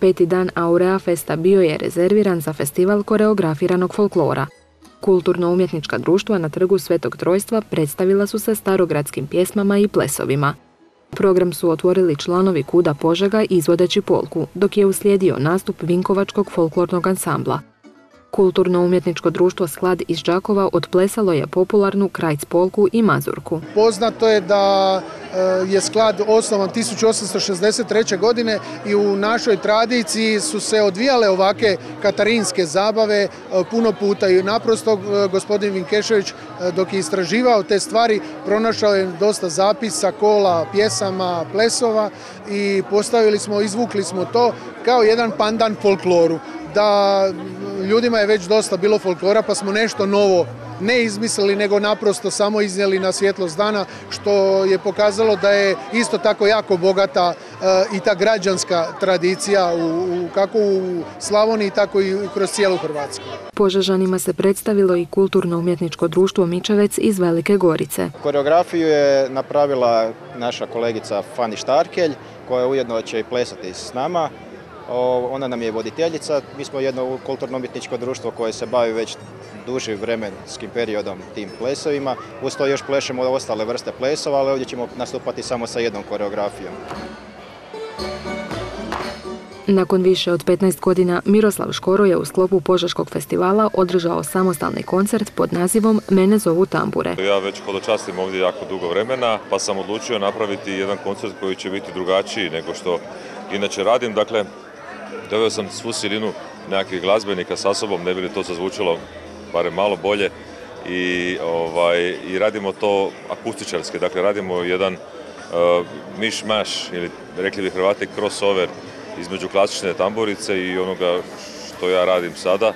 Peti dan Aurea Festa bio je rezerviran za festival koreografiranog folklora. Kulturno-umjetnička društva na trgu Svetog Trojstva predstavila su se starogradskim pjesmama i plesovima. Program su otvorili članovi Kuda Požega izvodeći polku, dok je uslijedio nastup Vinkovačkog folklornog ansambla. Kulturno-umjetničko društvo Sklad iz Đakova odplesalo je popularnu krajc polku i mazurku. Poznato je da e, je sklad osnovan 1863. godine i u našoj tradiciji su se odvijale ovake katarinske zabave e, puno puta i naprosto e, gospodin Vinkešević dok je istraživao te stvari pronašao je dosta zapisa, kola, pjesama, plesova i postavili smo, izvukli smo to kao jedan pandan folkloru da ljudima je već dosta bilo folklora pa smo nešto novo ne izmislili nego naprosto samo iznijeli na svjetlost dana što je pokazalo da je isto tako jako bogata eh, i ta građanska tradicija u, kako u Slavoniji tako i kroz cijelu Hrvatsku. Požežanima se predstavilo i kulturno-umjetničko društvo Mičevec iz Velike Gorice. Koreografiju je napravila naša kolegica Fani Štarkelj koja ujedno će i plesati s nama. Ona nam je voditeljica, mi smo jedno kulturno-umjetničko društvo koje se bavi već duži vremenskim periodom tim plesovima. Uz to još plešemo ostale vrste plesova, ali ovdje ćemo nastupati samo sa jednom koreografijom. Nakon više od 15 godina Miroslav Škoro je u sklopu Požeškog festivala održao samostalni koncert pod nazivom Mene zovu tambure. Ja već hodočastim ovdje jako dugo vremena pa sam odlučio napraviti jedan koncert koji će biti drugačiji nego što inače radim. Dakle, doveo sam svu silinu nekakvih glazbenika sa sobom, ne bi li to zazvučilo barem malo bolje. I, ovaj, i radimo to akustičarski, dakle radimo jedan uh, miš-maš ili rekli bi Hrvati crossover između klasične tamburice i onoga što ja radim sada,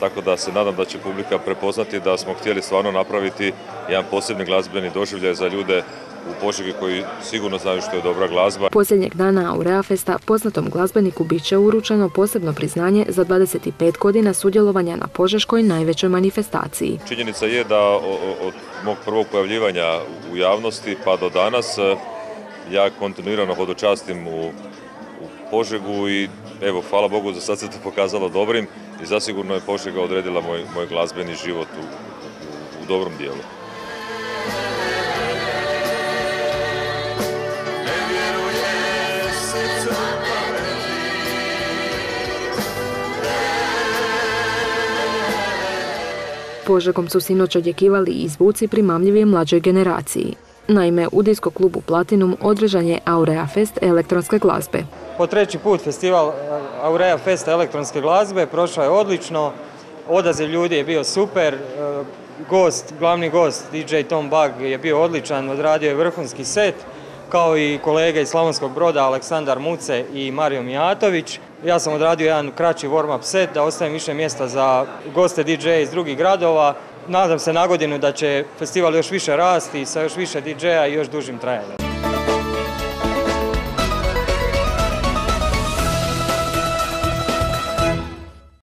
tako da se nadam da će publika prepoznati da smo htjeli stvarno napraviti jedan posebni glazbeni doživljaj za ljude u Požegi koji sigurno znaju što je dobra glazba. Posljednjeg dana Aurea Festa poznatom glazbeniku bit će uručeno posebno priznanje za 25 godina sudjelovanja na Požeškoj najvećoj manifestaciji. Činjenica je da od mog prvog pojavljivanja u javnosti pa do danas e, ja kontinuirano hodočastim u, u Požegu i evo, hvala Bogu, za sad se to pokazalo dobrim i zasigurno je Požega odredila moj, moj glazbeni život u, u dobrom dijelu. Požegom su sinoć odjekivali i zvuci primamljivi mlađoj generaciji. Naime, u disko klubu Platinum održan je Aurea Fest elektronske glazbe. Po treći put festival Aurea Fest elektronske glazbe prošao je odlično, odaziv ljudi je bio super, gost, glavni gost DJ Tom Bug je bio odličan, odradio je vrhunski set kao i kolege iz Slavonskog broda Aleksandar Muce i Mario Mijatović. Ja sam odradio jedan kraći warm-up set da ostavim više mjesta za goste DJ iz drugih gradova. Nadam se na godinu da će festival još više rasti sa još više DJ-a i još dužim trajanjem.